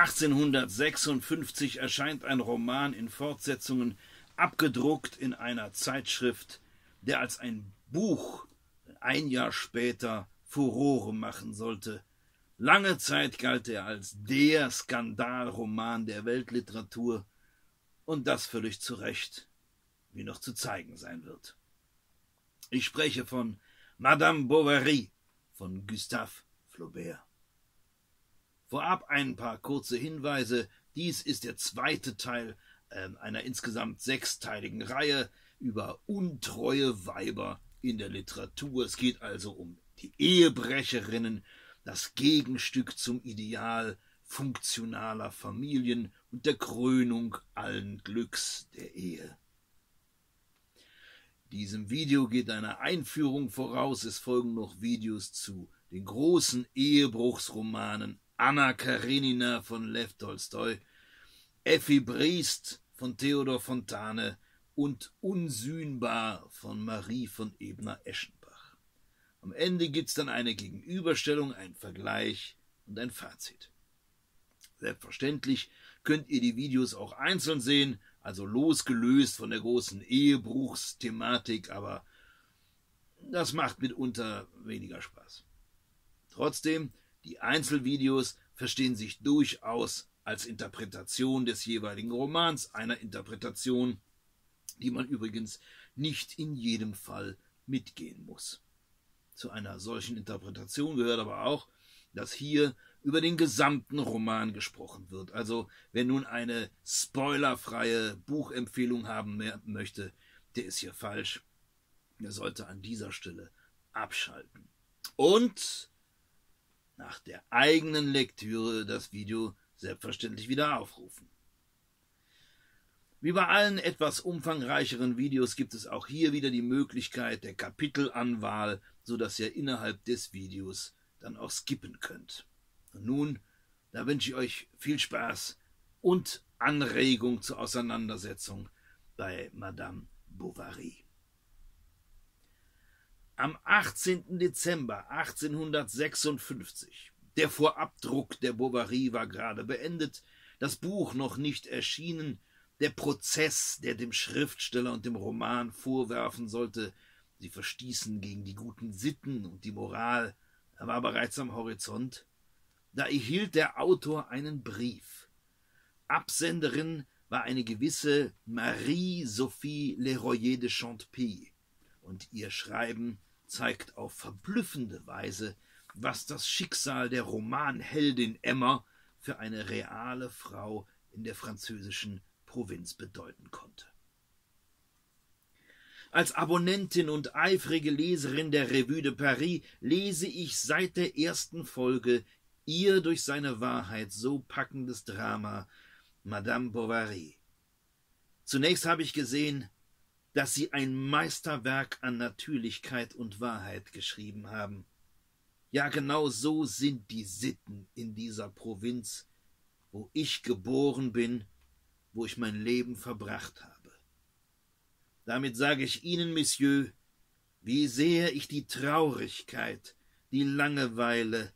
1856 erscheint ein Roman in Fortsetzungen, abgedruckt in einer Zeitschrift, der als ein Buch ein Jahr später Furore machen sollte. Lange Zeit galt er als der Skandalroman der Weltliteratur, und das völlig zu Recht, wie noch zu zeigen sein wird. Ich spreche von Madame Bovary von Gustave Flaubert. Vorab ein paar kurze Hinweise. Dies ist der zweite Teil äh, einer insgesamt sechsteiligen Reihe über untreue Weiber in der Literatur. Es geht also um die Ehebrecherinnen, das Gegenstück zum Ideal funktionaler Familien und der Krönung allen Glücks der Ehe. Diesem Video geht eine Einführung voraus, es folgen noch Videos zu den großen Ehebruchsromanen Anna Karenina von Lev Tolstoi, Effi Briest von Theodor Fontane und Unsühnbar von Marie von Ebner-Eschenbach. Am Ende gibt's dann eine Gegenüberstellung, ein Vergleich und ein Fazit. Selbstverständlich könnt ihr die Videos auch einzeln sehen, also losgelöst von der großen Ehebruchsthematik, aber das macht mitunter weniger Spaß. Trotzdem die Einzelvideos verstehen sich durchaus als Interpretation des jeweiligen Romans, einer Interpretation, die man übrigens nicht in jedem Fall mitgehen muss. Zu einer solchen Interpretation gehört aber auch, dass hier über den gesamten Roman gesprochen wird. Also wer nun eine spoilerfreie Buchempfehlung haben möchte, der ist hier falsch. Er sollte an dieser Stelle abschalten. Und nach der eigenen Lektüre das Video selbstverständlich wieder aufrufen. Wie bei allen etwas umfangreicheren Videos gibt es auch hier wieder die Möglichkeit der Kapitelanwahl, so dass ihr innerhalb des Videos dann auch skippen könnt. Und nun, da wünsche ich euch viel Spaß und Anregung zur Auseinandersetzung bei Madame Bovary. Am 18. Dezember 1856, der Vorabdruck der Bovary war gerade beendet, das Buch noch nicht erschienen, der Prozess, der dem Schriftsteller und dem Roman vorwerfen sollte, sie verstießen gegen die guten Sitten und die Moral, er war bereits am Horizont. Da erhielt der Autor einen Brief. Absenderin war eine gewisse Marie-Sophie Leroyer de Chantepie, und ihr Schreiben zeigt auf verblüffende Weise, was das Schicksal der Romanheldin Emma für eine reale Frau in der französischen Provinz bedeuten konnte. Als Abonnentin und eifrige Leserin der Revue de Paris lese ich seit der ersten Folge ihr durch seine Wahrheit so packendes Drama Madame Bovary. Zunächst habe ich gesehen, dass sie ein Meisterwerk an Natürlichkeit und Wahrheit geschrieben haben. Ja, genau so sind die Sitten in dieser Provinz, wo ich geboren bin, wo ich mein Leben verbracht habe. Damit sage ich Ihnen, Monsieur, wie sehr ich die Traurigkeit, die Langeweile,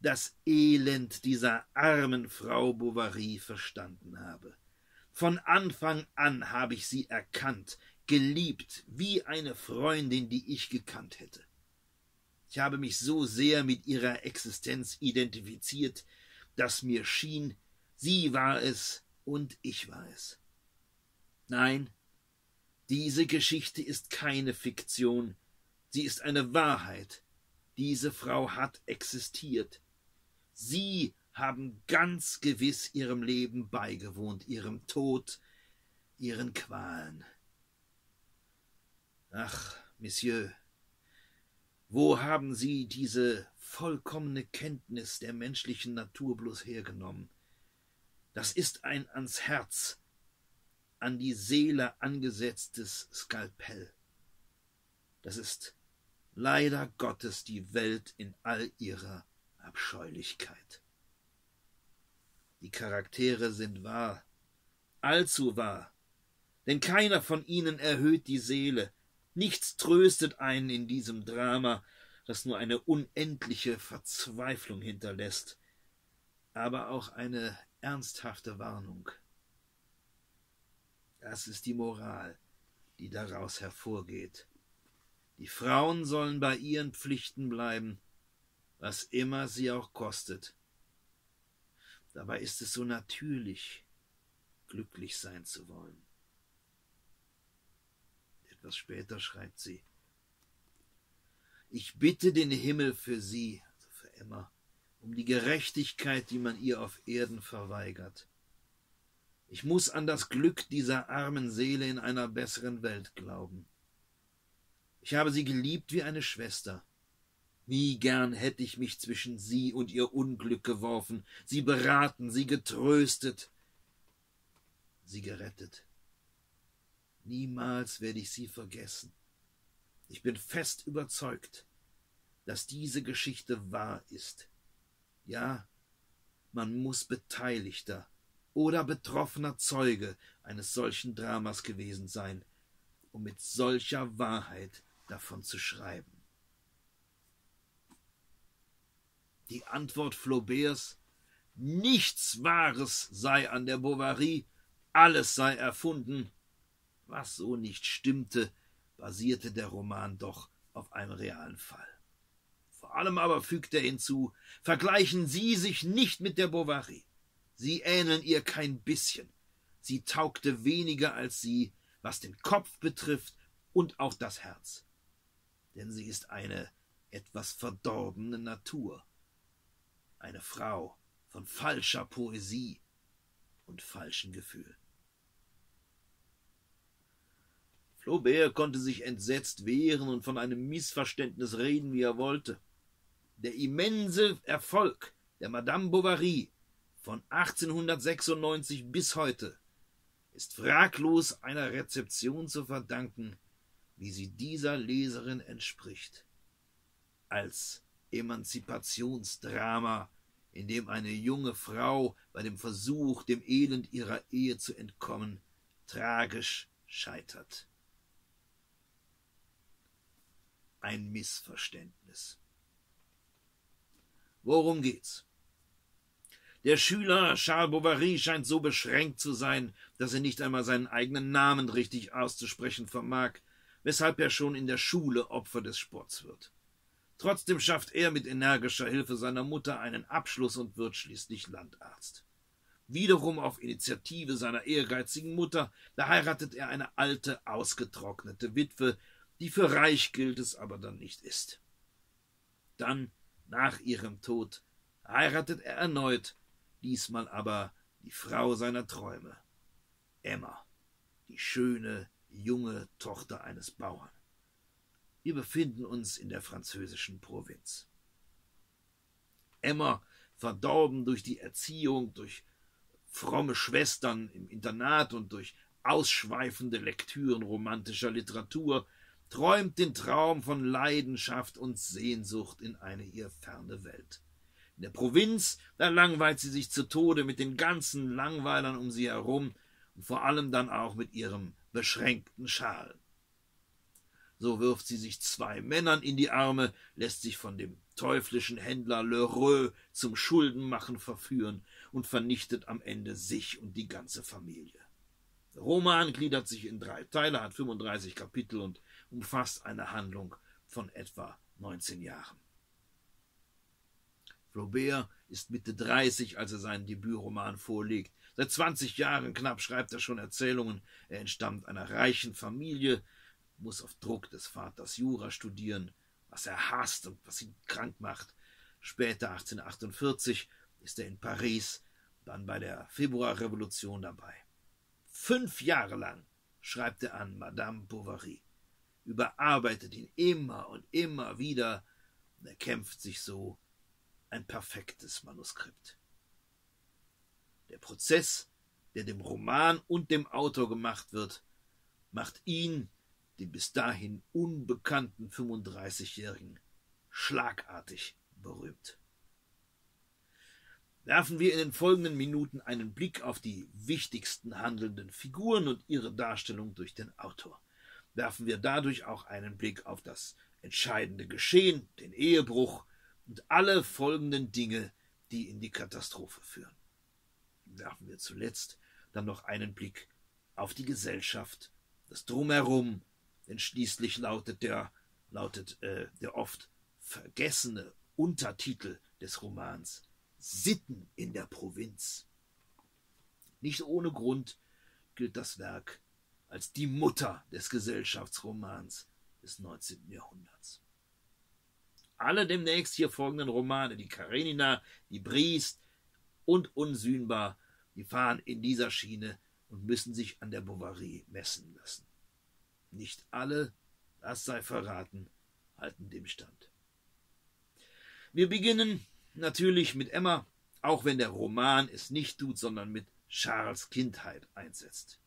das Elend dieser armen Frau Bovary verstanden habe. Von Anfang an habe ich sie erkannt, geliebt wie eine Freundin, die ich gekannt hätte. Ich habe mich so sehr mit ihrer Existenz identifiziert, dass mir schien, sie war es und ich war es. Nein, diese Geschichte ist keine Fiktion, sie ist eine Wahrheit. Diese Frau hat existiert. Sie haben ganz gewiss ihrem Leben beigewohnt, ihrem Tod, ihren Qualen. Ach, Monsieur, wo haben Sie diese vollkommene Kenntnis der menschlichen Natur bloß hergenommen? Das ist ein ans Herz, an die Seele angesetztes Skalpell. Das ist leider Gottes die Welt in all ihrer Abscheulichkeit. Die Charaktere sind wahr, allzu wahr, denn keiner von ihnen erhöht die Seele, Nichts tröstet einen in diesem Drama, das nur eine unendliche Verzweiflung hinterlässt, aber auch eine ernsthafte Warnung. Das ist die Moral, die daraus hervorgeht. Die Frauen sollen bei ihren Pflichten bleiben, was immer sie auch kostet. Dabei ist es so natürlich, glücklich sein zu wollen. Etwas später schreibt sie Ich bitte den Himmel für sie, also für Emma, um die Gerechtigkeit, die man ihr auf Erden verweigert. Ich muss an das Glück dieser armen Seele in einer besseren Welt glauben. Ich habe sie geliebt wie eine Schwester. Wie gern hätte ich mich zwischen sie und ihr Unglück geworfen, sie beraten, sie getröstet, sie gerettet. Niemals werde ich sie vergessen. Ich bin fest überzeugt, dass diese Geschichte wahr ist. Ja, man muss Beteiligter oder betroffener Zeuge eines solchen Dramas gewesen sein, um mit solcher Wahrheit davon zu schreiben. Die Antwort Flauberts Nichts Wahres sei an der Bovary, alles sei erfunden. Was so nicht stimmte, basierte der Roman doch auf einem realen Fall. Vor allem aber fügt er hinzu, vergleichen Sie sich nicht mit der Bovary. Sie ähneln ihr kein bisschen. Sie taugte weniger als Sie, was den Kopf betrifft und auch das Herz. Denn sie ist eine etwas verdorbene Natur eine Frau von falscher Poesie und falschen Gefühlen. Flaubert konnte sich entsetzt wehren und von einem Missverständnis reden, wie er wollte. Der immense Erfolg der Madame Bovary von 1896 bis heute ist fraglos einer Rezeption zu verdanken, wie sie dieser Leserin entspricht. Als Emanzipationsdrama, in dem eine junge Frau bei dem Versuch, dem Elend ihrer Ehe zu entkommen, tragisch scheitert. Ein Missverständnis. Worum geht's? Der Schüler Charles Bovary scheint so beschränkt zu sein, dass er nicht einmal seinen eigenen Namen richtig auszusprechen vermag, weshalb er schon in der Schule Opfer des Sports wird. Trotzdem schafft er mit energischer Hilfe seiner Mutter einen Abschluss und wird schließlich Landarzt. Wiederum auf Initiative seiner ehrgeizigen Mutter, da heiratet er eine alte, ausgetrocknete Witwe, die für reich gilt es aber dann nicht ist. Dann, nach ihrem Tod, heiratet er erneut, diesmal aber die Frau seiner Träume, Emma, die schöne, junge Tochter eines Bauern. Wir befinden uns in der französischen Provinz. Emma, verdorben durch die Erziehung, durch fromme Schwestern im Internat und durch ausschweifende Lektüren romantischer Literatur, träumt den Traum von Leidenschaft und Sehnsucht in eine ihr ferne Welt. In der Provinz, da langweilt sie sich zu Tode mit den ganzen Langweilern um sie herum und vor allem dann auch mit ihrem beschränkten Schal. So wirft sie sich zwei Männern in die Arme, lässt sich von dem teuflischen Händler Lheureux zum Schuldenmachen verführen und vernichtet am Ende sich und die ganze Familie. Roman gliedert sich in drei Teile, hat 35 Kapitel und umfasst eine Handlung von etwa 19 Jahren. Flaubert ist Mitte 30, als er seinen Debütroman vorlegt. Seit 20 Jahren knapp schreibt er schon Erzählungen. Er entstammt einer reichen Familie, muss auf Druck des Vaters Jura studieren, was er hasst und was ihn krank macht. Später 1848 ist er in Paris, dann bei der Februarrevolution dabei. Fünf Jahre lang schreibt er an Madame Bovary, überarbeitet ihn immer und immer wieder und er kämpft sich so ein perfektes Manuskript. Der Prozess, der dem Roman und dem Autor gemacht wird, macht ihn den bis dahin unbekannten 35-Jährigen schlagartig berühmt. Werfen wir in den folgenden Minuten einen Blick auf die wichtigsten handelnden Figuren und ihre Darstellung durch den Autor. Werfen wir dadurch auch einen Blick auf das entscheidende Geschehen, den Ehebruch und alle folgenden Dinge, die in die Katastrophe führen. werfen wir zuletzt dann noch einen Blick auf die Gesellschaft, das Drumherum, denn schließlich lautet der, lautet äh, der oft vergessene Untertitel des Romans Sitten in der Provinz. Nicht ohne Grund gilt das Werk als die Mutter des Gesellschaftsromans des 19. Jahrhunderts. Alle demnächst hier folgenden Romane, die Karenina, die Briest und Unsühnbar, die fahren in dieser Schiene und müssen sich an der Bovary messen lassen. Nicht alle, das sei verraten, halten dem Stand. Wir beginnen natürlich mit Emma, auch wenn der Roman es nicht tut, sondern mit Charles Kindheit einsetzt.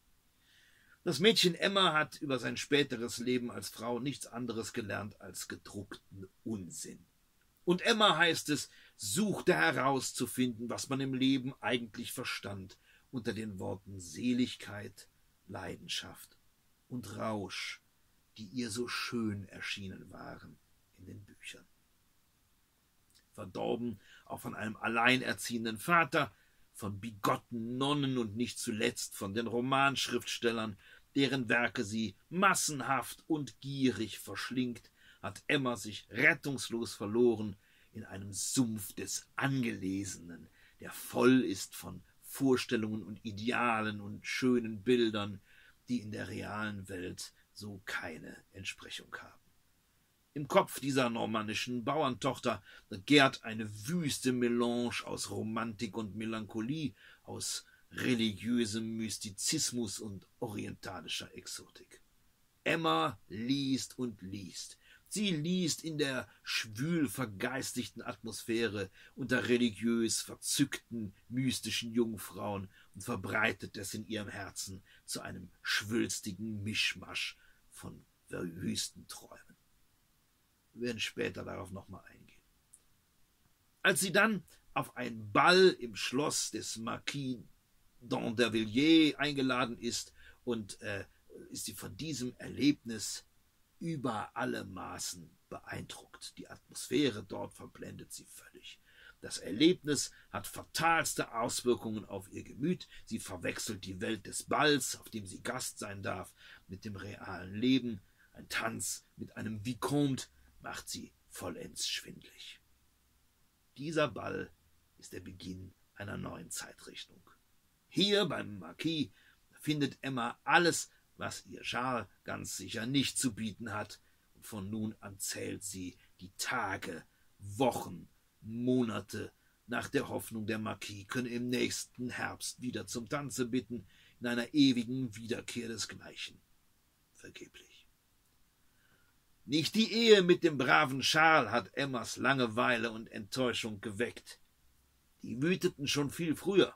Das Mädchen Emma hat über sein späteres Leben als Frau nichts anderes gelernt als gedruckten Unsinn. Und Emma heißt es, suchte herauszufinden, was man im Leben eigentlich verstand, unter den Worten Seligkeit, Leidenschaft und Rausch, die ihr so schön erschienen waren in den Büchern. Verdorben auch von einem alleinerziehenden Vater, von bigotten Nonnen und nicht zuletzt von den Romanschriftstellern, deren Werke sie massenhaft und gierig verschlingt, hat Emma sich rettungslos verloren in einem Sumpf des Angelesenen, der voll ist von Vorstellungen und Idealen und schönen Bildern, die in der realen Welt so keine Entsprechung haben. Im Kopf dieser normannischen Bauerntochter gärt eine wüste Melange aus Romantik und Melancholie, aus religiösem Mystizismus und orientalischer Exotik. Emma liest und liest. Sie liest in der schwül vergeistigten Atmosphäre unter religiös verzückten, mystischen Jungfrauen und verbreitet es in ihrem Herzen zu einem schwülstigen Mischmasch von Wüstenträumen. Wir werden später darauf nochmal eingehen. Als sie dann auf ein Ball im Schloss des Marquis d'Andervilliers eingeladen ist und äh, ist sie von diesem Erlebnis über alle Maßen beeindruckt. Die Atmosphäre dort verblendet sie völlig. Das Erlebnis hat fatalste Auswirkungen auf ihr Gemüt. Sie verwechselt die Welt des Balls, auf dem sie Gast sein darf, mit dem realen Leben. Ein Tanz mit einem Vicomte macht sie vollends schwindlig. Dieser Ball ist der Beginn einer neuen Zeitrichtung. Hier beim Marquis findet Emma alles, was ihr Charles ganz sicher nicht zu bieten hat, und von nun an zählt sie die Tage, Wochen, Monate nach der Hoffnung, der Marquis könne im nächsten Herbst wieder zum Tanze bitten, in einer ewigen Wiederkehr desgleichen. Vergeblich. Nicht die Ehe mit dem braven Charles hat Emmas Langeweile und Enttäuschung geweckt. Die wüteten schon viel früher.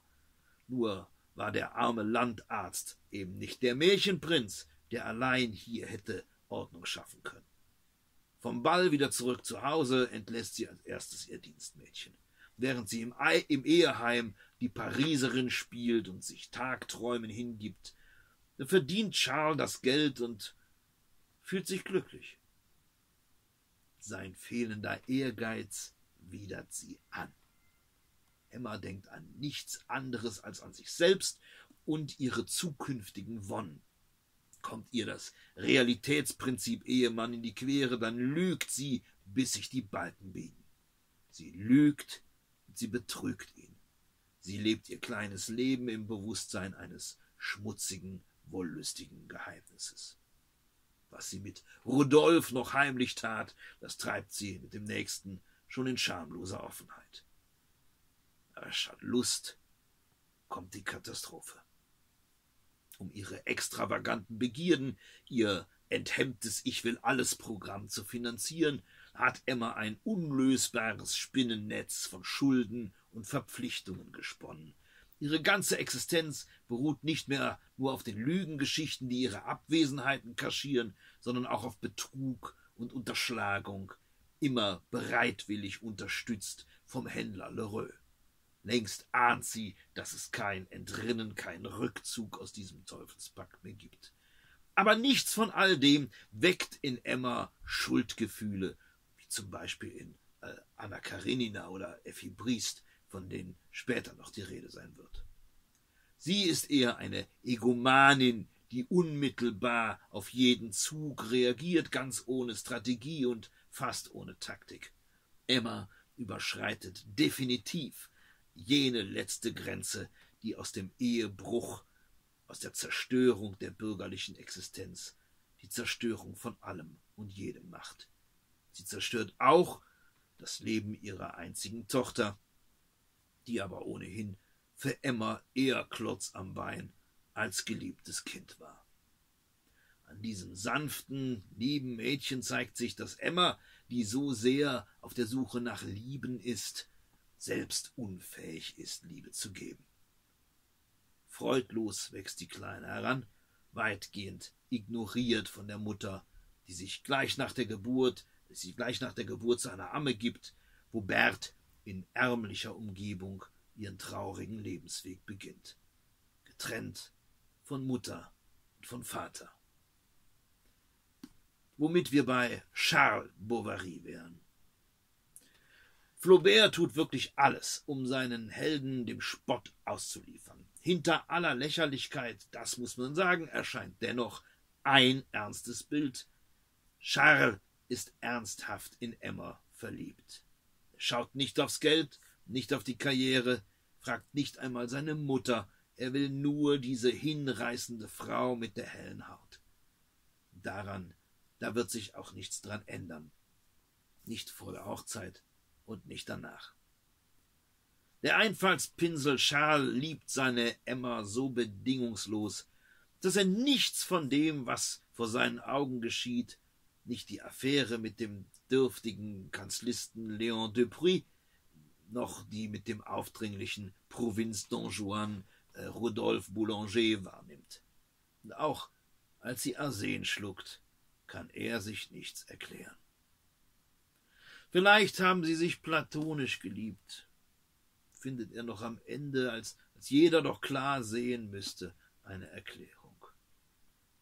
Nur war der arme Landarzt eben nicht der Märchenprinz, der allein hier hätte Ordnung schaffen können. Vom Ball wieder zurück zu Hause entlässt sie als erstes ihr Dienstmädchen, während sie im, Ei im Eheheim die Pariserin spielt und sich Tagträumen hingibt. verdient Charles das Geld und fühlt sich glücklich. Sein fehlender Ehrgeiz widert sie an. Emma denkt an nichts anderes als an sich selbst und ihre zukünftigen Wonnen. Kommt ihr das Realitätsprinzip Ehemann in die Quere, dann lügt sie, bis sich die Balken biegen. Sie lügt, sie betrügt ihn. Sie lebt ihr kleines Leben im Bewusstsein eines schmutzigen, wollüstigen Geheimnisses. Was sie mit Rudolf noch heimlich tat, das treibt sie mit dem Nächsten schon in schamloser Offenheit statt Lust kommt die Katastrophe. Um ihre extravaganten Begierden, ihr enthemmtes Ich will alles Programm zu finanzieren, hat Emma ein unlösbares Spinnennetz von Schulden und Verpflichtungen gesponnen. Ihre ganze Existenz beruht nicht mehr nur auf den Lügengeschichten, die ihre Abwesenheiten kaschieren, sondern auch auf Betrug und Unterschlagung, immer bereitwillig unterstützt vom Händler Lheureux. Längst ahnt sie, dass es kein Entrinnen, kein Rückzug aus diesem Teufelspakt mehr gibt. Aber nichts von all dem weckt in Emma Schuldgefühle, wie zum Beispiel in äh, Anna Karenina oder Effi Briest, von denen später noch die Rede sein wird. Sie ist eher eine Egomanin, die unmittelbar auf jeden Zug reagiert, ganz ohne Strategie und fast ohne Taktik. Emma überschreitet definitiv jene letzte Grenze, die aus dem Ehebruch, aus der Zerstörung der bürgerlichen Existenz, die Zerstörung von allem und jedem macht. Sie zerstört auch das Leben ihrer einzigen Tochter, die aber ohnehin für Emma eher Klotz am Bein als geliebtes Kind war. An diesem sanften, lieben Mädchen zeigt sich, dass Emma, die so sehr auf der Suche nach Lieben ist, selbst unfähig ist, Liebe zu geben. Freudlos wächst die Kleine heran, weitgehend ignoriert von der Mutter, die sich gleich nach der Geburt, die gleich nach der Geburt zu einer Amme gibt, wo Bert in ärmlicher Umgebung ihren traurigen Lebensweg beginnt, getrennt von Mutter und von Vater. Womit wir bei Charles Bovary wären. Flaubert tut wirklich alles, um seinen Helden dem Spott auszuliefern. Hinter aller Lächerlichkeit, das muss man sagen, erscheint dennoch ein ernstes Bild. Charles ist ernsthaft in Emma verliebt. Schaut nicht aufs Geld, nicht auf die Karriere, fragt nicht einmal seine Mutter, er will nur diese hinreißende Frau mit der hellen Haut. Daran, da wird sich auch nichts dran ändern. Nicht vor der Hochzeit, und nicht danach. Der Einfallspinsel Charles liebt seine Emma so bedingungslos, dass er nichts von dem, was vor seinen Augen geschieht, nicht die Affäre mit dem dürftigen Kanzlisten Léon Dupuis, noch die mit dem aufdringlichen Provinz-Don Juan äh, Rodolphe Boulanger wahrnimmt. Und auch als sie Arsen schluckt, kann er sich nichts erklären. Vielleicht haben sie sich platonisch geliebt, findet er noch am Ende, als, als jeder doch klar sehen müsste, eine Erklärung.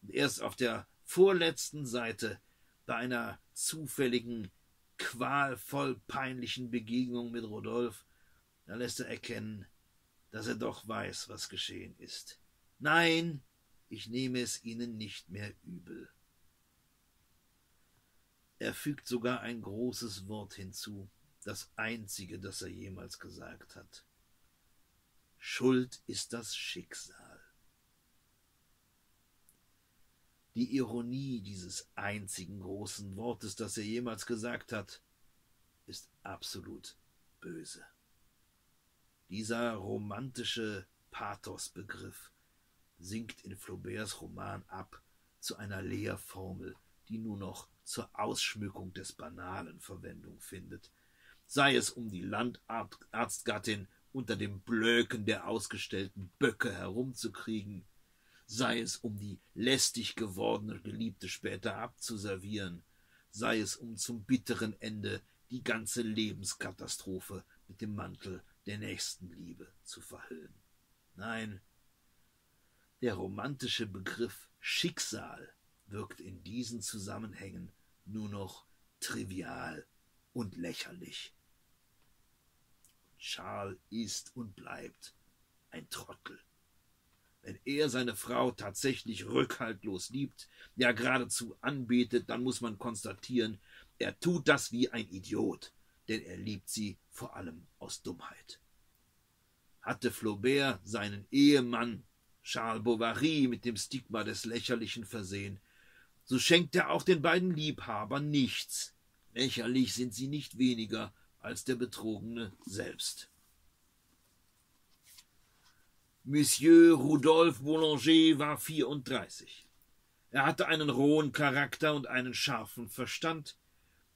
Und erst auf der vorletzten Seite, bei einer zufälligen, qualvoll peinlichen Begegnung mit Rodolphe, da lässt er erkennen, dass er doch weiß, was geschehen ist. Nein, ich nehme es ihnen nicht mehr übel. Er fügt sogar ein großes Wort hinzu, das einzige, das er jemals gesagt hat. Schuld ist das Schicksal. Die Ironie dieses einzigen großen Wortes, das er jemals gesagt hat, ist absolut böse. Dieser romantische Pathosbegriff sinkt in Flauberts Roman ab zu einer Leerformel, die nur noch zur Ausschmückung des Banalen Verwendung findet, sei es um die Landarztgattin unter dem Blöken der ausgestellten Böcke herumzukriegen, sei es um die lästig gewordene Geliebte später abzuservieren, sei es um zum bitteren Ende die ganze Lebenskatastrophe mit dem Mantel der Nächstenliebe zu verhüllen. Nein, der romantische Begriff Schicksal wirkt in diesen Zusammenhängen nur noch trivial und lächerlich. Charles ist und bleibt ein Trottel. Wenn er seine Frau tatsächlich rückhaltlos liebt, ja geradezu anbetet, dann muss man konstatieren, er tut das wie ein Idiot, denn er liebt sie vor allem aus Dummheit. Hatte Flaubert seinen Ehemann Charles Bovary mit dem Stigma des Lächerlichen versehen, so schenkt er auch den beiden Liebhabern nichts. Lächerlich sind sie nicht weniger als der Betrogene selbst. Monsieur Rudolphe Boulanger war vierunddreißig. Er hatte einen rohen Charakter und einen scharfen Verstand,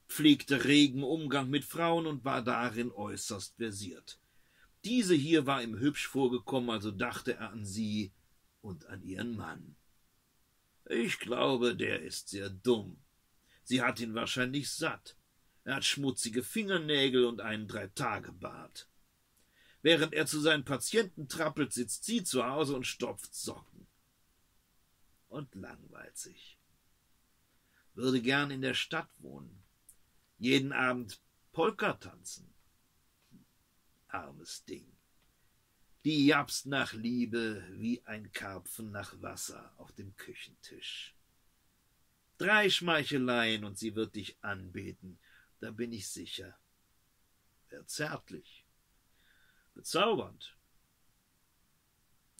pflegte regen Umgang mit Frauen und war darin äußerst versiert. Diese hier war ihm hübsch vorgekommen, also dachte er an sie und an ihren Mann. Ich glaube, der ist sehr dumm. Sie hat ihn wahrscheinlich satt. Er hat schmutzige Fingernägel und einen Dreitagebart. Während er zu seinen Patienten trappelt, sitzt sie zu Hause und stopft Socken. Und langweilt sich. Würde gern in der Stadt wohnen. Jeden Abend Polka tanzen. Armes Ding. die japst nach Liebe wie ein Karpfen nach Wasser auf dem Küchentisch. Drei Schmeicheleien und sie wird dich anbeten, da bin ich sicher. Wär zärtlich, bezaubernd.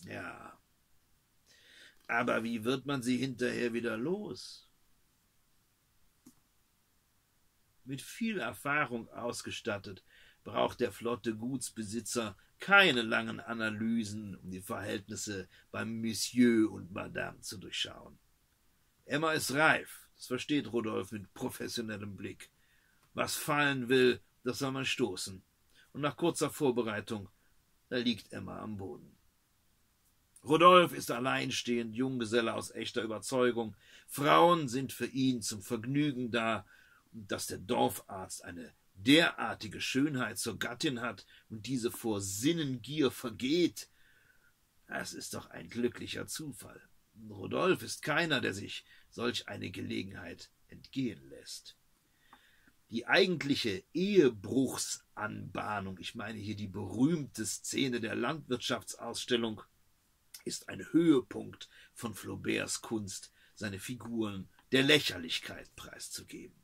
Ja, aber wie wird man sie hinterher wieder los? Mit viel Erfahrung ausgestattet, braucht der flotte Gutsbesitzer keine langen Analysen, um die Verhältnisse beim Monsieur und Madame zu durchschauen. Emma ist reif, das versteht Rudolf mit professionellem Blick. Was fallen will, das soll man stoßen. Und nach kurzer Vorbereitung, da liegt Emma am Boden. Rudolf ist alleinstehend, Junggeselle aus echter Überzeugung. Frauen sind für ihn zum Vergnügen da, und dass der Dorfarzt eine derartige Schönheit zur Gattin hat und diese vor Sinnengier vergeht, das ist doch ein glücklicher Zufall. Rudolf ist keiner, der sich solch eine Gelegenheit entgehen lässt. Die eigentliche Ehebruchsanbahnung, ich meine hier die berühmte Szene der Landwirtschaftsausstellung, ist ein Höhepunkt von Flauberts Kunst, seine Figuren der Lächerlichkeit preiszugeben.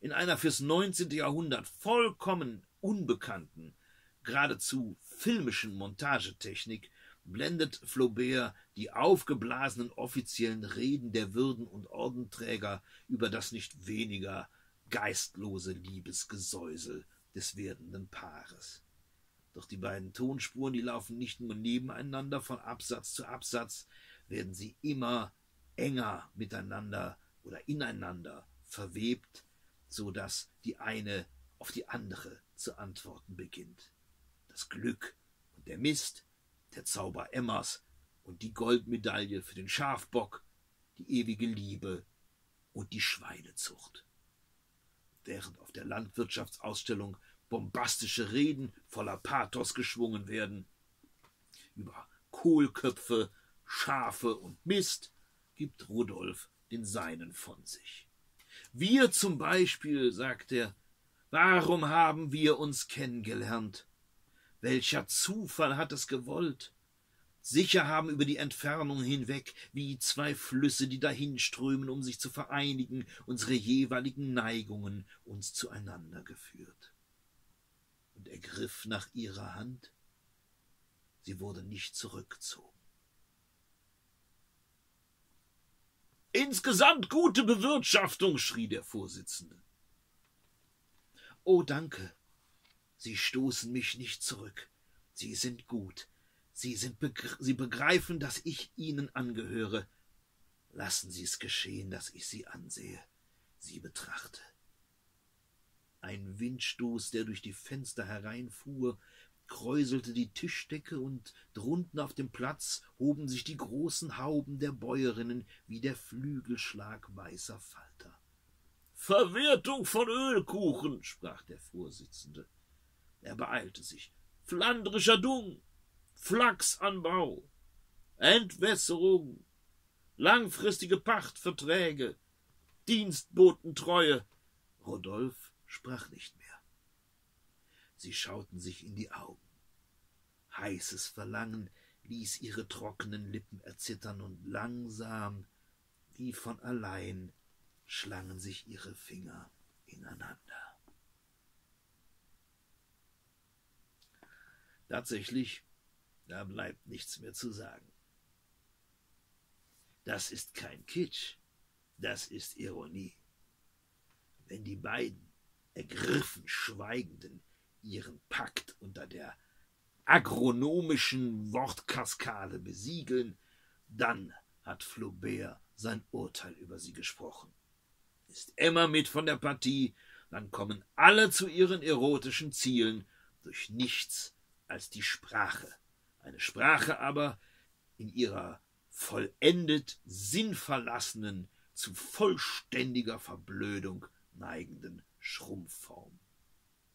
In einer fürs 19. Jahrhundert vollkommen unbekannten, geradezu filmischen Montagetechnik blendet Flaubert die aufgeblasenen offiziellen Reden der Würden und Ordenträger über das nicht weniger geistlose Liebesgesäusel des werdenden Paares. Doch die beiden Tonspuren, die laufen nicht nur nebeneinander von Absatz zu Absatz, werden sie immer enger miteinander oder ineinander verwebt, so dass die eine auf die andere zu antworten beginnt. Das Glück und der Mist, der Zauber Emmas und die Goldmedaille für den Schafbock, die ewige Liebe und die Schweinezucht. Während auf der Landwirtschaftsausstellung bombastische Reden voller Pathos geschwungen werden. Über Kohlköpfe, Schafe und Mist gibt Rudolf den Seinen von sich. Wir zum Beispiel, sagt er, warum haben wir uns kennengelernt? Welcher Zufall hat es gewollt? Sicher haben über die Entfernung hinweg, wie zwei Flüsse, die dahinströmen, um sich zu vereinigen, unsere jeweiligen Neigungen uns zueinander geführt und er griff nach ihrer Hand. Sie wurde nicht zurückgezogen. Insgesamt gute Bewirtschaftung, schrie der Vorsitzende. Oh, danke. Sie stoßen mich nicht zurück. Sie sind gut. Sie, sind begr Sie begreifen, dass ich Ihnen angehöre. Lassen Sie es geschehen, dass ich Sie ansehe, Sie betrachte. Ein Windstoß, der durch die Fenster hereinfuhr, kräuselte die Tischdecke, und drunten auf dem Platz hoben sich die großen Hauben der Bäuerinnen wie der Flügelschlag weißer Falter. Verwertung von Ölkuchen, sprach der Vorsitzende. Er beeilte sich. Flandrischer Dung, Flachsanbau, Entwässerung, langfristige Pachtverträge, Dienstbotentreue. Rodolphe sprach nicht mehr. Sie schauten sich in die Augen. Heißes Verlangen ließ ihre trockenen Lippen erzittern, und langsam, wie von allein, schlangen sich ihre Finger ineinander. Tatsächlich, da bleibt nichts mehr zu sagen. Das ist kein Kitsch, das ist Ironie. Wenn die beiden ergriffen Schweigenden ihren Pakt unter der agronomischen Wortkaskade besiegeln, dann hat Flaubert sein Urteil über sie gesprochen. Ist Emma mit von der Partie, dann kommen alle zu ihren erotischen Zielen durch nichts als die Sprache. Eine Sprache aber in ihrer vollendet sinnverlassenen, zu vollständiger Verblödung neigenden Schrumpfform.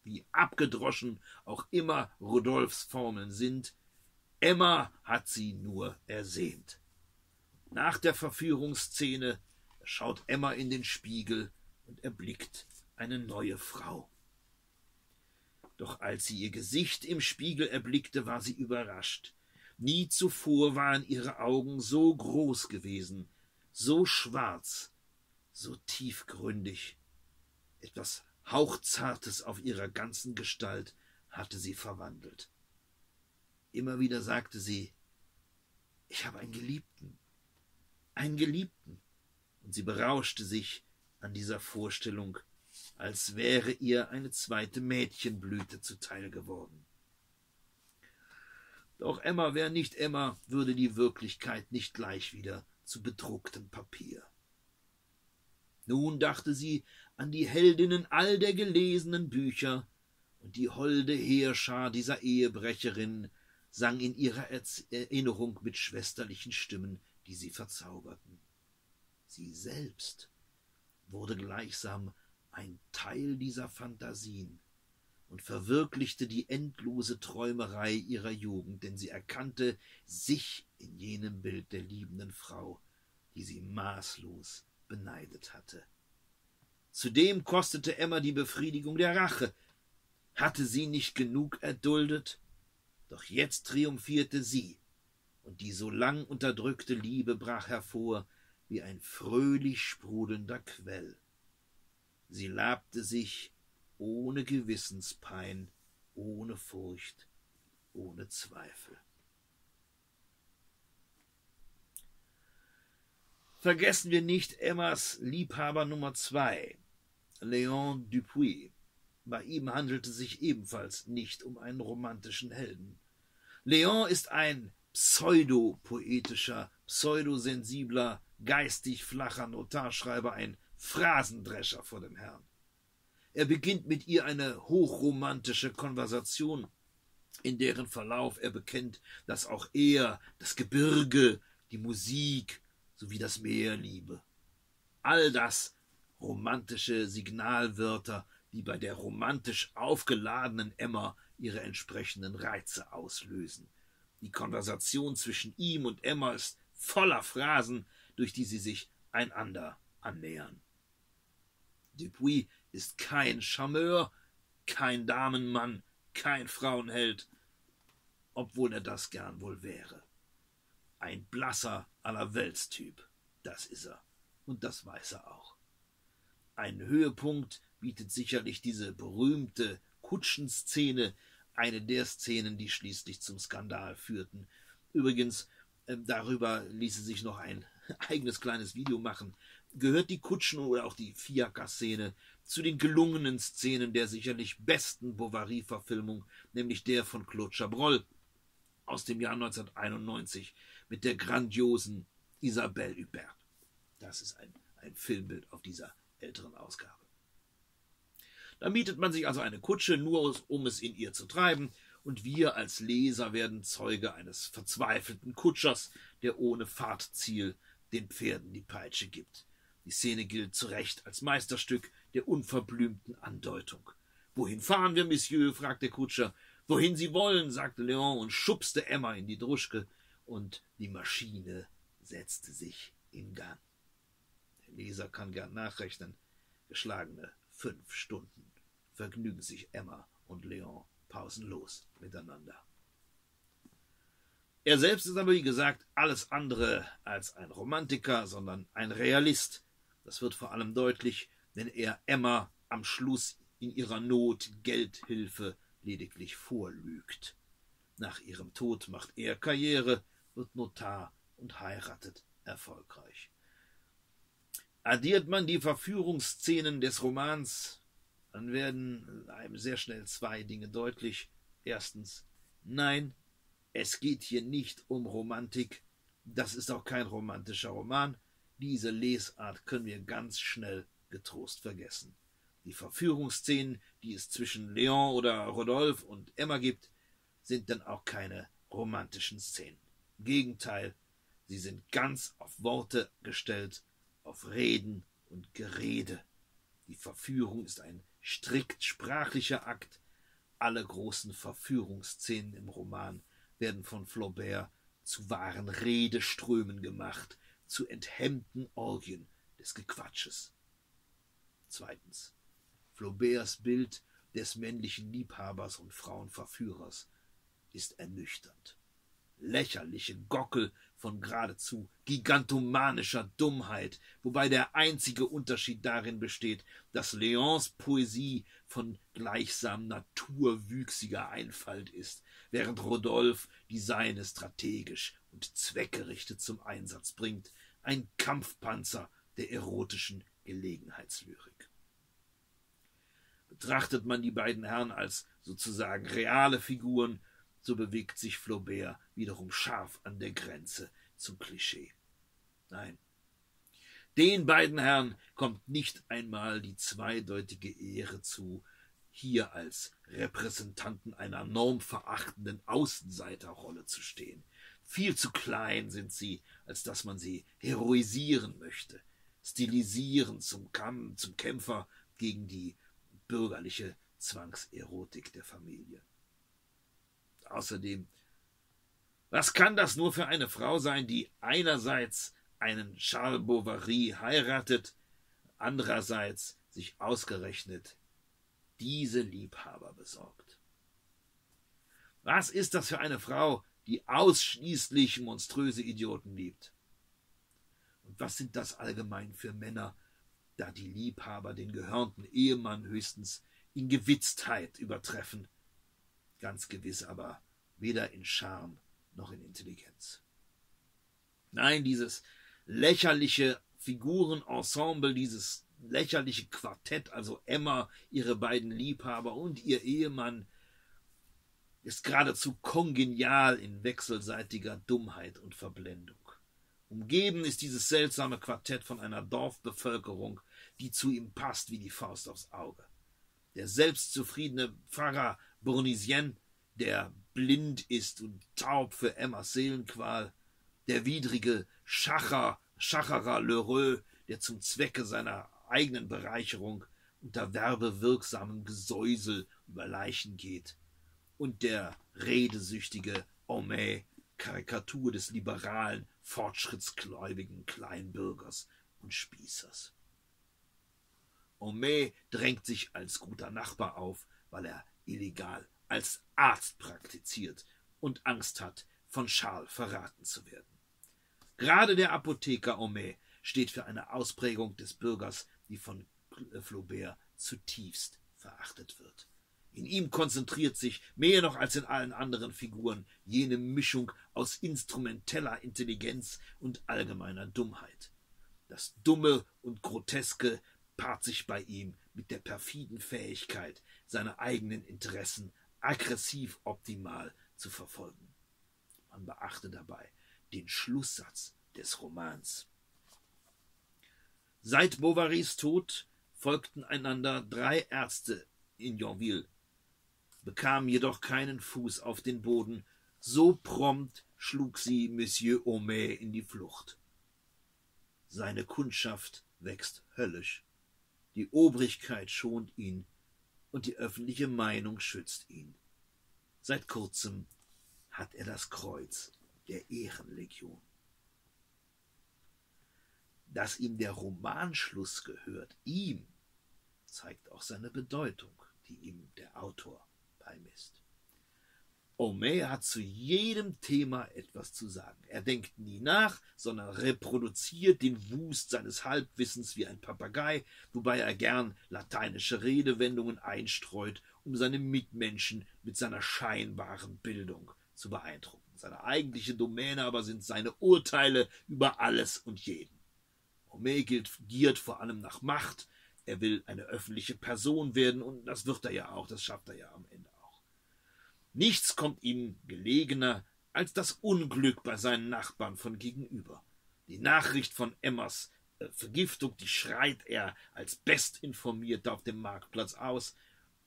Wie abgedroschen auch immer Rudolfs Formeln sind, Emma hat sie nur ersehnt. Nach der Verführungsszene schaut Emma in den Spiegel und erblickt eine neue Frau. Doch als sie ihr Gesicht im Spiegel erblickte, war sie überrascht. Nie zuvor waren ihre Augen so groß gewesen, so schwarz, so tiefgründig. Etwas Hauchzartes auf ihrer ganzen Gestalt hatte sie verwandelt. Immer wieder sagte sie Ich habe einen Geliebten, einen Geliebten, und sie berauschte sich an dieser Vorstellung, als wäre ihr eine zweite Mädchenblüte zuteil geworden. Doch Emma wäre nicht Emma, würde die Wirklichkeit nicht gleich wieder zu bedrucktem Papier. Nun dachte sie an die Heldinnen all der gelesenen Bücher, und die holde Heerschar dieser Ehebrecherin sang in ihrer Erinnerung mit schwesterlichen Stimmen, die sie verzauberten. Sie selbst wurde gleichsam ein Teil dieser Phantasien und verwirklichte die endlose Träumerei ihrer Jugend, denn sie erkannte sich in jenem Bild der liebenden Frau, die sie maßlos beneidet hatte. Zudem kostete Emma die Befriedigung der Rache. Hatte sie nicht genug erduldet? Doch jetzt triumphierte sie, und die so lang unterdrückte Liebe brach hervor wie ein fröhlich sprudelnder Quell. Sie labte sich ohne Gewissenspein, ohne Furcht, ohne Zweifel. Vergessen wir nicht Emmas Liebhaber Nummer zwei, Léon Dupuis. Bei ihm handelte es sich ebenfalls nicht um einen romantischen Helden. Léon ist ein pseudopoetischer, pseudosensibler, geistig flacher Notarschreiber, ein Phrasendrescher vor dem Herrn. Er beginnt mit ihr eine hochromantische Konversation, in deren Verlauf er bekennt, dass auch er das Gebirge, die Musik sowie das Meer liebe. All das romantische Signalwörter, die bei der romantisch aufgeladenen Emma ihre entsprechenden Reize auslösen. Die Konversation zwischen ihm und Emma ist voller Phrasen, durch die sie sich einander annähern. Dupuis ist kein Charmeur, kein Damenmann, kein Frauenheld, obwohl er das gern wohl wäre. Ein blasser Allerweltstyp, das ist er, und das weiß er auch. Ein Höhepunkt bietet sicherlich diese berühmte Kutschenszene, eine der Szenen, die schließlich zum Skandal führten. Übrigens, äh, darüber ließe sich noch ein eigenes kleines Video machen. Gehört die Kutschen oder auch die Fiaker-Szene zu den gelungenen Szenen der sicherlich besten Bovary-Verfilmung, nämlich der von Claude Chabrol aus dem Jahr 1991 mit der grandiosen Isabelle Hubert. Das ist ein, ein Filmbild auf dieser älteren Ausgabe. Da mietet man sich also eine Kutsche, nur um es in ihr zu treiben, und wir als Leser werden Zeuge eines verzweifelten Kutschers, der ohne Fahrtziel den Pferden die Peitsche gibt. Die Szene gilt zu Recht als Meisterstück der unverblümten Andeutung. Wohin fahren wir, Monsieur? fragt der Kutscher. Wohin Sie wollen, sagte Leon und schubste Emma in die Druschke, und die Maschine setzte sich in Gang. Der Leser kann gern nachrechnen. Geschlagene fünf Stunden vergnügen sich Emma und Leon pausenlos miteinander. Er selbst ist aber, wie gesagt, alles andere als ein Romantiker, sondern ein Realist. Das wird vor allem deutlich, wenn er Emma am Schluss in ihrer Not Geldhilfe lediglich vorlügt. Nach ihrem Tod macht er Karriere, wird Notar und heiratet erfolgreich. Addiert man die Verführungsszenen des Romans, dann werden einem sehr schnell zwei Dinge deutlich. Erstens, nein, es geht hier nicht um Romantik, das ist auch kein romantischer Roman, diese Lesart können wir ganz schnell getrost vergessen. Die Verführungsszenen, die es zwischen Leon oder Rodolphe und Emma gibt, sind dann auch keine romantischen Szenen. Im Gegenteil, sie sind ganz auf Worte gestellt, auf Reden und Gerede. Die Verführung ist ein strikt sprachlicher Akt. Alle großen Verführungsszenen im Roman werden von Flaubert zu wahren Redeströmen gemacht, zu enthemmten Orgien des Gequatsches. Zweitens. Flauberts Bild des männlichen Liebhabers und Frauenverführers ist ernüchternd. Lächerliche Gockel von geradezu gigantomanischer Dummheit, wobei der einzige Unterschied darin besteht, dass Leons Poesie von gleichsam naturwüchsiger Einfalt ist, während Rodolphe die seine strategisch und zweckgerichtet zum Einsatz bringt, ein Kampfpanzer der erotischen Gelegenheitslyrik. Betrachtet man die beiden Herren als sozusagen reale Figuren, so bewegt sich Flaubert wiederum scharf an der Grenze zum Klischee. Nein, den beiden Herren kommt nicht einmal die zweideutige Ehre zu, hier als Repräsentanten einer normverachtenden Außenseiterrolle zu stehen. Viel zu klein sind sie, als dass man sie heroisieren möchte, stilisieren zum, Kamm, zum Kämpfer gegen die bürgerliche Zwangserotik der Familie. Außerdem, was kann das nur für eine Frau sein, die einerseits einen Charles Bovary heiratet, andererseits sich ausgerechnet diese Liebhaber besorgt? Was ist das für eine Frau, die ausschließlich monströse Idioten liebt? Und was sind das allgemein für Männer, da die Liebhaber den gehörnten Ehemann höchstens in Gewitztheit übertreffen ganz gewiss aber weder in Charme noch in Intelligenz. Nein, dieses lächerliche Figurenensemble, dieses lächerliche Quartett, also Emma, ihre beiden Liebhaber und ihr Ehemann, ist geradezu kongenial in wechselseitiger Dummheit und Verblendung. Umgeben ist dieses seltsame Quartett von einer Dorfbevölkerung, die zu ihm passt wie die Faust aufs Auge. Der selbstzufriedene Pfarrer Bournisien, der blind ist und taub für Emmas Seelenqual, der widrige Schacher, Schacherer Lheureux, der zum Zwecke seiner eigenen Bereicherung unter werbewirksamem Gesäusel über Leichen geht, und der redesüchtige Homais, Karikatur des liberalen, fortschrittsgläubigen Kleinbürgers und Spießers. Homais drängt sich als guter Nachbar auf, weil er illegal als Arzt praktiziert und Angst hat, von Charles verraten zu werden. Gerade der Apotheker Homais steht für eine Ausprägung des Bürgers, die von Flaubert zutiefst verachtet wird. In ihm konzentriert sich, mehr noch als in allen anderen Figuren, jene Mischung aus instrumenteller Intelligenz und allgemeiner Dummheit. Das Dumme und Groteske paart sich bei ihm mit der perfiden Fähigkeit, seine eigenen Interessen aggressiv optimal zu verfolgen. Man beachte dabei den Schlusssatz des Romans. Seit Bovarys Tod folgten einander drei Ärzte in Yonville, bekamen jedoch keinen Fuß auf den Boden, so prompt schlug sie Monsieur Homais in die Flucht. Seine Kundschaft wächst höllisch. Die Obrigkeit schont ihn und die öffentliche Meinung schützt ihn. Seit kurzem hat er das Kreuz der Ehrenlegion. Dass ihm der Romanschluss gehört, ihm, zeigt auch seine Bedeutung, die ihm der Autor beimisst. Homais hat zu jedem Thema etwas zu sagen. Er denkt nie nach, sondern reproduziert den Wust seines Halbwissens wie ein Papagei, wobei er gern lateinische Redewendungen einstreut, um seine Mitmenschen mit seiner scheinbaren Bildung zu beeindrucken. Seine eigentliche Domäne aber sind seine Urteile über alles und jeden. Homais giert vor allem nach Macht, er will eine öffentliche Person werden, und das wird er ja auch, das schafft er ja am Ende Nichts kommt ihm gelegener als das Unglück bei seinen Nachbarn von gegenüber. Die Nachricht von Emmas äh, Vergiftung, die schreit er als Bestinformierter auf dem Marktplatz aus.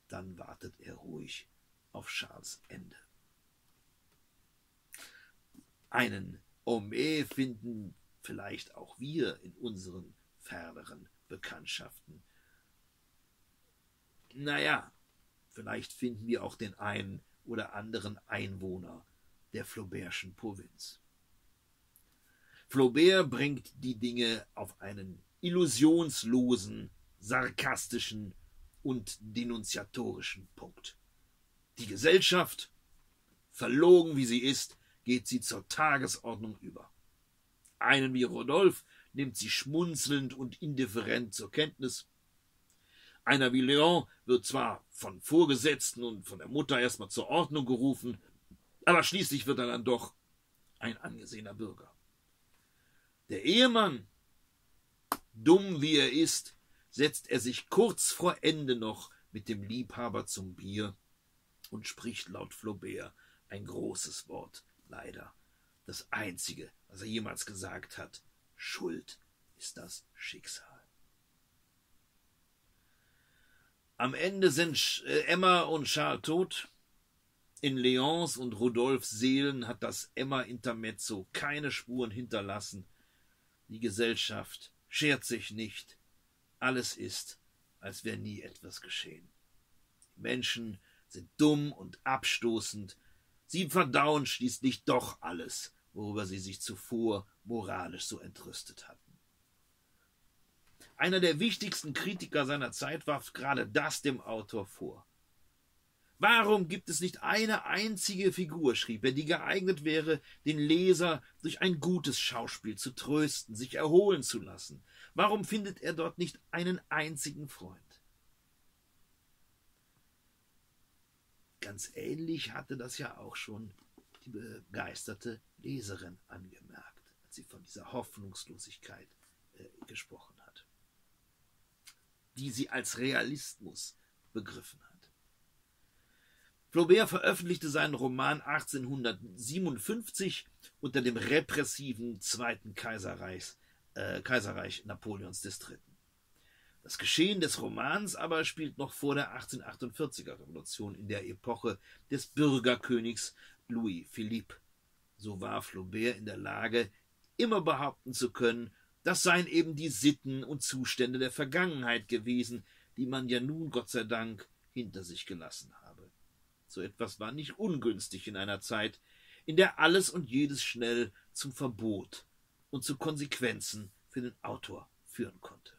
Dann wartet er ruhig auf Charles Ende. Einen Homais finden vielleicht auch wir in unseren ferneren Bekanntschaften. Naja, vielleicht finden wir auch den einen oder anderen Einwohner der Flaubertschen Provinz. Flaubert bringt die Dinge auf einen illusionslosen, sarkastischen und denunziatorischen Punkt. Die Gesellschaft, verlogen wie sie ist, geht sie zur Tagesordnung über. Einen wie Rodolphe nimmt sie schmunzelnd und indifferent zur Kenntnis. Einer wie Leon wird zwar von Vorgesetzten und von der Mutter erstmal zur Ordnung gerufen, aber schließlich wird er dann doch ein angesehener Bürger. Der Ehemann, dumm wie er ist, setzt er sich kurz vor Ende noch mit dem Liebhaber zum Bier und spricht laut Flaubert ein großes Wort, leider. Das einzige, was er jemals gesagt hat. Schuld ist das Schicksal. Am Ende sind äh, Emma und Charles tot. In Leons und Rodolphs Seelen hat das Emma-Intermezzo keine Spuren hinterlassen. Die Gesellschaft schert sich nicht. Alles ist, als wäre nie etwas geschehen. Die Menschen sind dumm und abstoßend. Sie verdauen schließlich doch alles, worüber sie sich zuvor moralisch so entrüstet hatten. Einer der wichtigsten Kritiker seiner Zeit warf gerade das dem Autor vor. Warum gibt es nicht eine einzige Figur, schrieb er, die geeignet wäre, den Leser durch ein gutes Schauspiel zu trösten, sich erholen zu lassen? Warum findet er dort nicht einen einzigen Freund? Ganz ähnlich hatte das ja auch schon die begeisterte Leserin angemerkt, als sie von dieser Hoffnungslosigkeit äh, gesprochen die sie als Realismus begriffen hat. Flaubert veröffentlichte seinen Roman 1857 unter dem repressiven Zweiten Kaiserreichs, äh, Kaiserreich Napoleons III. Das Geschehen des Romans aber spielt noch vor der 1848er Revolution in der Epoche des Bürgerkönigs Louis Philippe. So war Flaubert in der Lage, immer behaupten zu können, das seien eben die Sitten und Zustände der Vergangenheit gewesen, die man ja nun Gott sei Dank hinter sich gelassen habe. So etwas war nicht ungünstig in einer Zeit, in der alles und jedes schnell zum Verbot und zu Konsequenzen für den Autor führen konnte.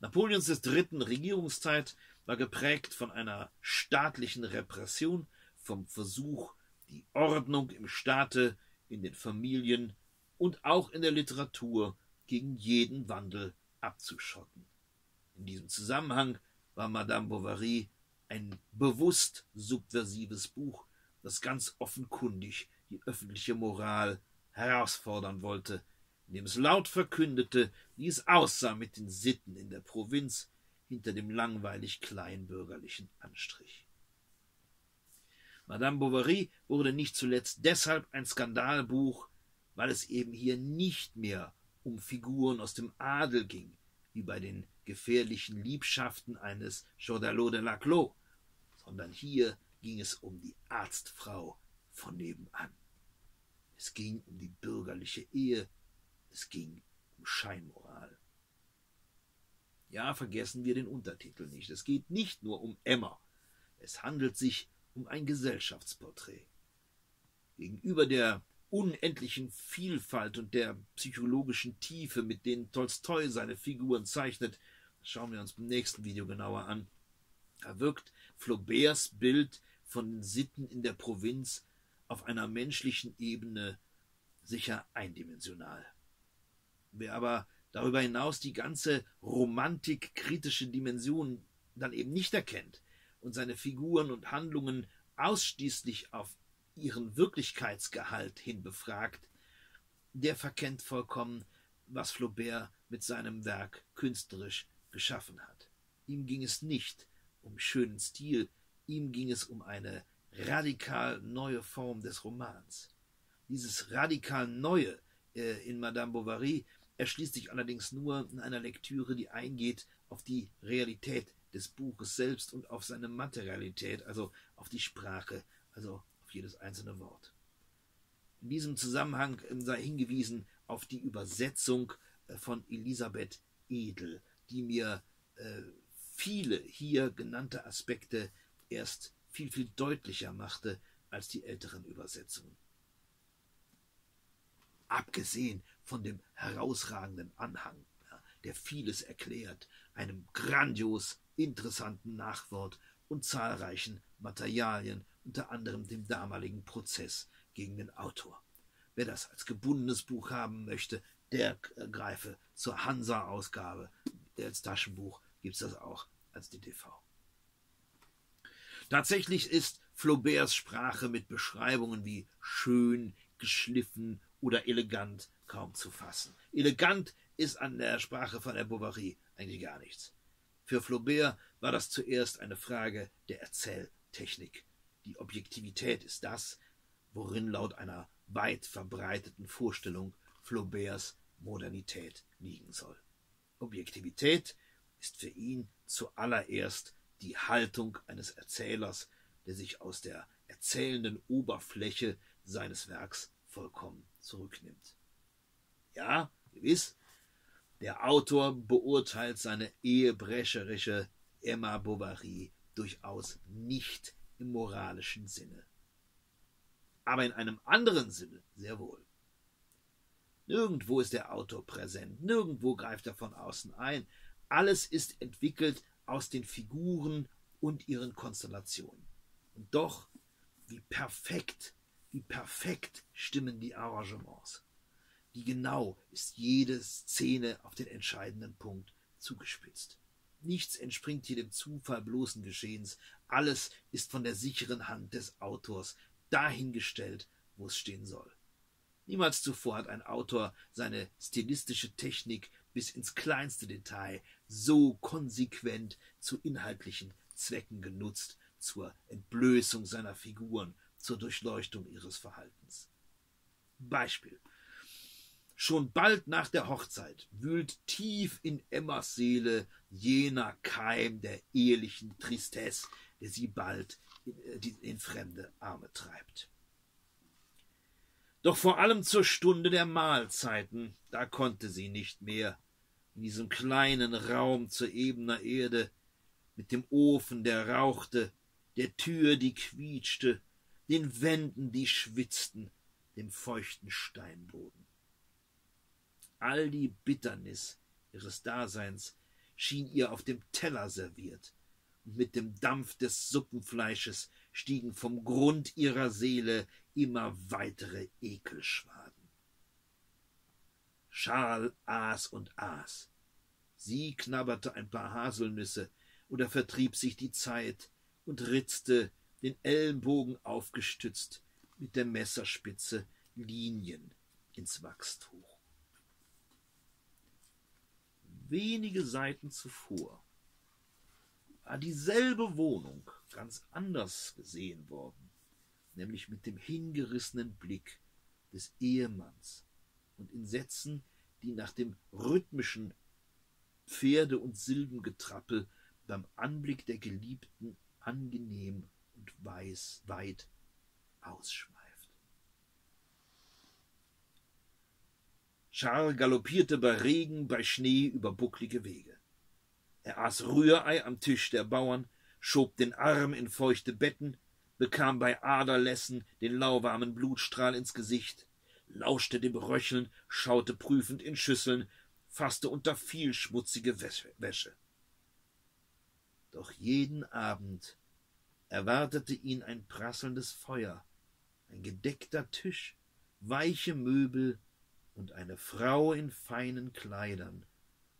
Napoleons dritten Regierungszeit war geprägt von einer staatlichen Repression, vom Versuch, die Ordnung im Staate, in den Familien und auch in der Literatur gegen jeden Wandel abzuschotten. In diesem Zusammenhang war Madame Bovary ein bewusst subversives Buch, das ganz offenkundig die öffentliche Moral herausfordern wollte, indem es laut verkündete, wie es aussah mit den Sitten in der Provinz hinter dem langweilig kleinbürgerlichen Anstrich. Madame Bovary wurde nicht zuletzt deshalb ein Skandalbuch, weil es eben hier nicht mehr um Figuren aus dem Adel ging, wie bei den gefährlichen Liebschaften eines Chaudelot de Laclos, sondern hier ging es um die Arztfrau von nebenan. Es ging um die bürgerliche Ehe, es ging um Scheinmoral. Ja, vergessen wir den Untertitel nicht. Es geht nicht nur um Emma. Es handelt sich um ein Gesellschaftsporträt. Gegenüber der unendlichen Vielfalt und der psychologischen Tiefe, mit denen Tolstoi seine Figuren zeichnet, schauen wir uns im nächsten Video genauer an. Da wirkt Flauberts Bild von den Sitten in der Provinz auf einer menschlichen Ebene sicher eindimensional. Wer aber darüber hinaus die ganze romantik-kritische Dimension dann eben nicht erkennt und seine Figuren und Handlungen ausschließlich auf ihren Wirklichkeitsgehalt hin befragt, der verkennt vollkommen, was Flaubert mit seinem Werk künstlerisch geschaffen hat. Ihm ging es nicht um schönen Stil, ihm ging es um eine radikal neue Form des Romans. Dieses radikal Neue äh, in Madame Bovary erschließt sich allerdings nur in einer Lektüre, die eingeht auf die Realität des Buches selbst und auf seine Materialität, also auf die Sprache, also auf jedes einzelne Wort. In diesem Zusammenhang ähm, sei hingewiesen auf die Übersetzung äh, von Elisabeth Edel, die mir äh, viele hier genannte Aspekte erst viel, viel deutlicher machte als die älteren Übersetzungen. Abgesehen von dem herausragenden Anhang, der vieles erklärt, einem grandios interessanten Nachwort und zahlreichen Materialien, unter anderem dem damaligen Prozess gegen den Autor. Wer das als gebundenes Buch haben möchte, der greife zur Hansa-Ausgabe. Als Taschenbuch gibt es das auch als DTV. Tatsächlich ist Flauberts Sprache mit Beschreibungen wie schön, geschliffen oder elegant kaum zu fassen. Elegant ist an der Sprache von der Bovary eigentlich gar nichts. Für Flaubert war das zuerst eine Frage der Erzähltechnik. Die Objektivität ist das, worin laut einer weit verbreiteten Vorstellung Flauberts Modernität liegen soll. Objektivität ist für ihn zuallererst die Haltung eines Erzählers, der sich aus der erzählenden Oberfläche seines Werks vollkommen zurücknimmt. Ja, gewiss, der Autor beurteilt seine ehebrecherische Emma Bovary durchaus nicht im moralischen Sinne. Aber in einem anderen Sinne sehr wohl. Nirgendwo ist der Autor präsent, nirgendwo greift er von außen ein. Alles ist entwickelt aus den Figuren und ihren Konstellationen. Und doch, wie perfekt, wie perfekt stimmen die Arrangements. Wie genau ist jede Szene auf den entscheidenden Punkt zugespitzt. Nichts entspringt hier dem Zufall bloßen Geschehens, alles ist von der sicheren Hand des Autors dahingestellt, wo es stehen soll. Niemals zuvor hat ein Autor seine stilistische Technik bis ins kleinste Detail so konsequent zu inhaltlichen Zwecken genutzt, zur Entblößung seiner Figuren, zur Durchleuchtung ihres Verhaltens. Beispiel. Schon bald nach der Hochzeit wühlt tief in Emmas Seele jener Keim der ehelichen Tristesse, der sie bald in, äh, in fremde Arme treibt. Doch vor allem zur Stunde der Mahlzeiten, da konnte sie nicht mehr. In diesem kleinen Raum zur ebener Erde, mit dem Ofen, der rauchte, der Tür, die quietschte, den Wänden, die schwitzten, dem feuchten Steinboden. All die Bitternis ihres Daseins schien ihr auf dem Teller serviert, und mit dem Dampf des Suppenfleisches stiegen vom Grund ihrer Seele immer weitere Ekelschwaden. Charles aß und aß. Sie knabberte ein paar Haselnüsse oder vertrieb sich die Zeit und ritzte, den Ellenbogen aufgestützt, mit der Messerspitze Linien ins Wachstuch. Wenige Seiten zuvor war dieselbe Wohnung ganz anders gesehen worden, nämlich mit dem hingerissenen Blick des Ehemanns und in Sätzen, die nach dem rhythmischen Pferde- und Silbengetrappel beim Anblick der Geliebten angenehm und weiß, weit ausschweift. Charles galoppierte bei Regen, bei Schnee über bucklige Wege. Er aß Rührei am Tisch der Bauern, schob den Arm in feuchte Betten, bekam bei Aderlässen den lauwarmen Blutstrahl ins Gesicht, lauschte dem Röcheln, schaute prüfend in Schüsseln, fasste unter viel schmutzige Wäsche. Doch jeden Abend erwartete ihn ein prasselndes Feuer, ein gedeckter Tisch, weiche Möbel und eine Frau in feinen Kleidern,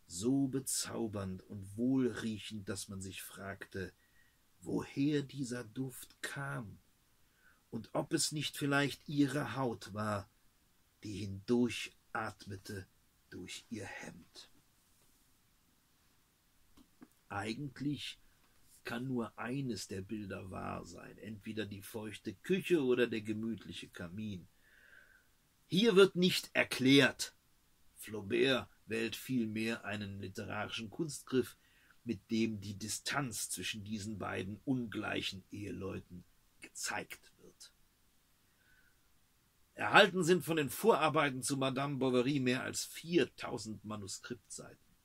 so bezaubernd und wohlriechend, dass man sich fragte, woher dieser Duft kam und ob es nicht vielleicht ihre Haut war, die hindurchatmete durch ihr Hemd. Eigentlich kann nur eines der Bilder wahr sein, entweder die feuchte Küche oder der gemütliche Kamin. Hier wird nicht erklärt. Flaubert wählt vielmehr einen literarischen Kunstgriff, mit dem die Distanz zwischen diesen beiden ungleichen Eheleuten gezeigt wird. Erhalten sind von den Vorarbeiten zu Madame Bovary mehr als 4000 Manuskriptseiten.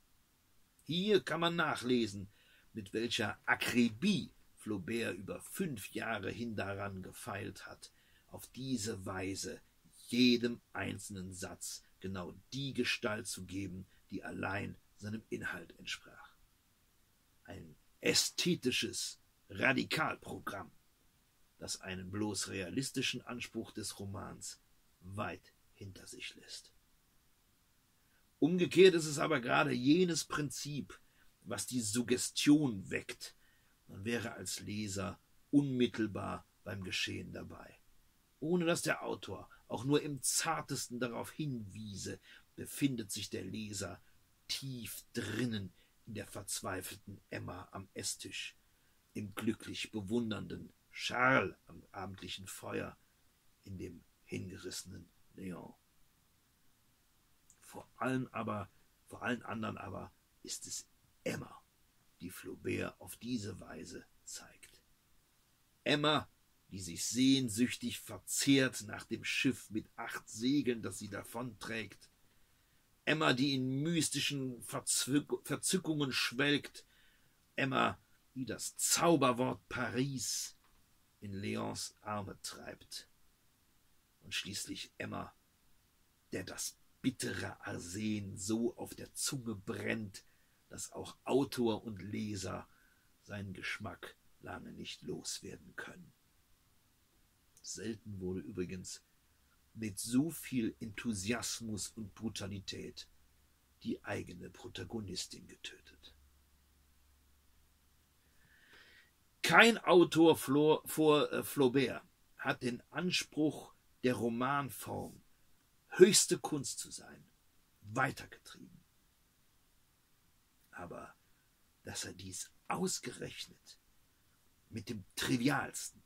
Hier kann man nachlesen, mit welcher Akribie Flaubert über fünf Jahre hin daran gefeilt hat, auf diese Weise jedem einzelnen Satz genau die Gestalt zu geben, die allein seinem Inhalt entsprach ein ästhetisches Radikalprogramm, das einen bloß realistischen Anspruch des Romans weit hinter sich lässt. Umgekehrt ist es aber gerade jenes Prinzip, was die Suggestion weckt. Man wäre als Leser unmittelbar beim Geschehen dabei. Ohne dass der Autor auch nur im zartesten darauf hinwiese, befindet sich der Leser tief drinnen in der verzweifelten Emma am Esstisch, im glücklich bewundernden Charles am abendlichen Feuer, in dem hingerissenen Leon. Vor allen aber, vor allen anderen aber ist es Emma, die Flaubert auf diese Weise zeigt. Emma, die sich sehnsüchtig verzehrt nach dem Schiff mit acht Segeln, das sie davonträgt. Emma, die in mystischen Verzück Verzückungen schwelgt. Emma, die das Zauberwort Paris in Leons Arme treibt. Und schließlich Emma, der das bittere Arsen so auf der Zunge brennt, dass auch Autor und Leser seinen Geschmack lange nicht loswerden können. Selten wurde übrigens mit so viel Enthusiasmus und Brutalität die eigene Protagonistin getötet. Kein Autor vor äh, Flaubert hat den Anspruch der Romanform höchste Kunst zu sein, weitergetrieben. Aber dass er dies ausgerechnet mit dem trivialsten,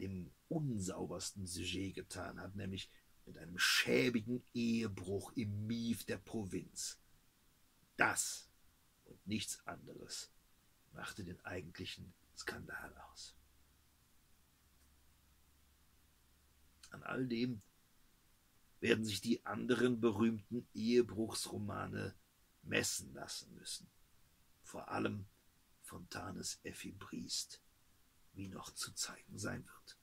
dem unsaubersten Sujet getan hat, nämlich mit einem schäbigen Ehebruch im Mief der Provinz. Das und nichts anderes machte den eigentlichen Skandal aus. An all dem werden sich die anderen berühmten Ehebruchsromane messen lassen müssen. Vor allem Fontanes Effi Briest, wie noch zu zeigen sein wird.